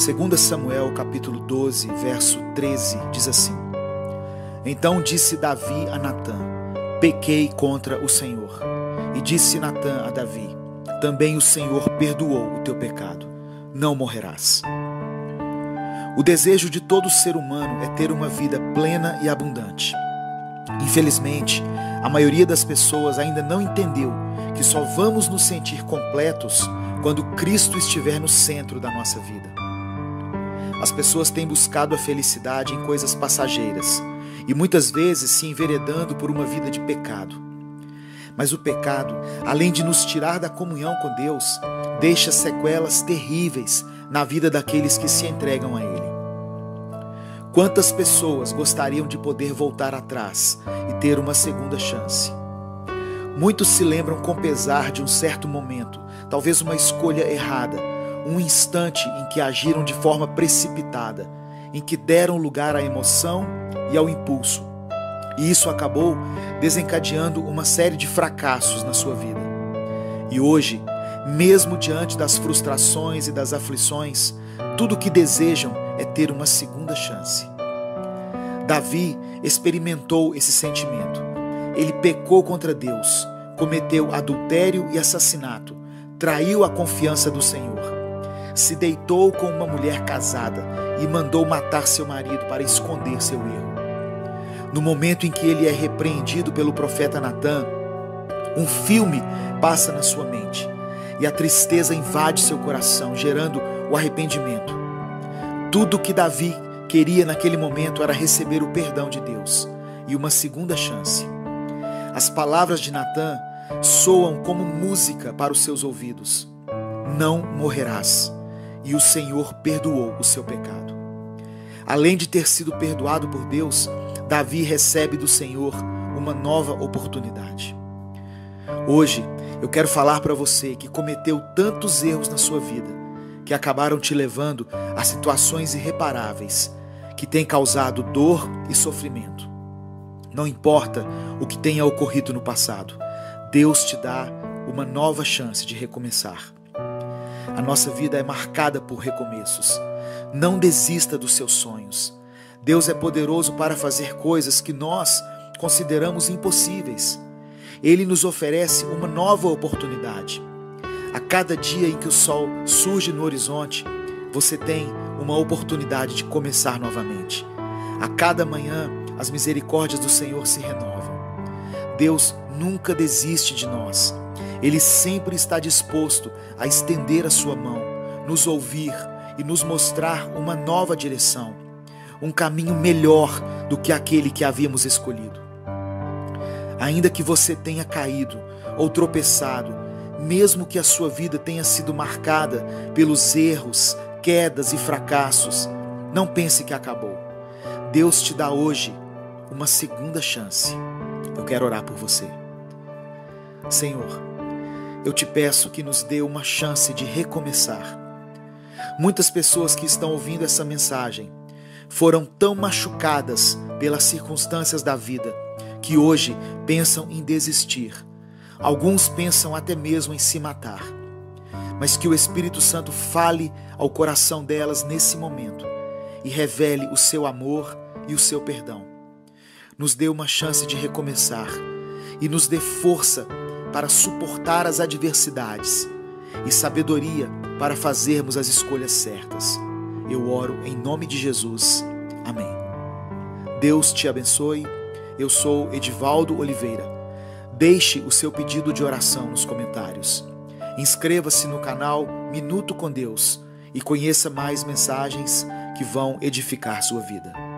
2 Samuel capítulo 12, verso 13, diz assim: Então disse Davi a Natã: Pequei contra o Senhor. E disse Natã a Davi: Também o Senhor perdoou o teu pecado. Não morrerás. O desejo de todo ser humano é ter uma vida plena e abundante. Infelizmente, a maioria das pessoas ainda não entendeu que só vamos nos sentir completos quando Cristo estiver no centro da nossa vida. As pessoas têm buscado a felicidade em coisas passageiras e muitas vezes se enveredando por uma vida de pecado. Mas o pecado, além de nos tirar da comunhão com Deus, deixa sequelas terríveis na vida daqueles que se entregam a Ele. Quantas pessoas gostariam de poder voltar atrás e ter uma segunda chance? Muitos se lembram com pesar de um certo momento, talvez uma escolha errada, um instante em que agiram de forma precipitada, em que deram lugar à emoção e ao impulso. E isso acabou desencadeando uma série de fracassos na sua vida. E hoje, mesmo diante das frustrações e das aflições, tudo o que desejam é ter uma segunda chance. Davi experimentou esse sentimento. Ele pecou contra Deus, cometeu adultério e assassinato, traiu a confiança do Senhor, se deitou com uma mulher casada e mandou matar seu marido para esconder seu erro. No momento em que ele é repreendido pelo profeta Natã, um filme passa na sua mente e a tristeza invade seu coração, gerando o arrependimento. Tudo que Davi queria naquele momento era receber o perdão de Deus e uma segunda chance. As palavras de Natã soam como música para os seus ouvidos. Não morrerás. E o Senhor perdoou o seu pecado. Além de ter sido perdoado por Deus, Davi recebe do Senhor uma nova oportunidade. Hoje, eu quero falar para você que cometeu tantos erros na sua vida que acabaram te levando a situações irreparáveis, que têm causado dor e sofrimento. Não importa o que tenha ocorrido no passado, Deus te dá uma nova chance de recomeçar. A nossa vida é marcada por recomeços. Não desista dos seus sonhos. Deus é poderoso para fazer coisas que nós consideramos impossíveis. Ele nos oferece uma nova oportunidade. A cada dia em que o sol surge no horizonte, você tem uma oportunidade de começar novamente. A cada manhã, as misericórdias do Senhor se renovam. Deus nunca desiste de nós. Ele sempre está disposto a estender a sua mão, nos ouvir e nos mostrar uma nova direção, um caminho melhor do que aquele que havíamos escolhido. Ainda que você tenha caído ou tropeçado, mesmo que a sua vida tenha sido marcada pelos erros, quedas e fracassos, não pense que acabou. Deus te dá hoje uma segunda chance. Eu quero orar por você. Senhor, eu te peço que nos dê uma chance de recomeçar. Muitas pessoas que estão ouvindo essa mensagem foram tão machucadas pelas circunstâncias da vida que hoje pensam em desistir Alguns pensam até mesmo em se matar. Mas que o Espírito Santo fale ao coração delas nesse momento e revele o seu amor e o seu perdão. Nos dê uma chance de recomeçar e nos dê força para suportar as adversidades e sabedoria para fazermos as escolhas certas. Eu oro em nome de Jesus. Amém. Deus te abençoe. Eu sou Edivaldo Oliveira Deixe o seu pedido de oração nos comentários. Inscreva-se no canal Minuto com Deus e conheça mais mensagens que vão edificar sua vida.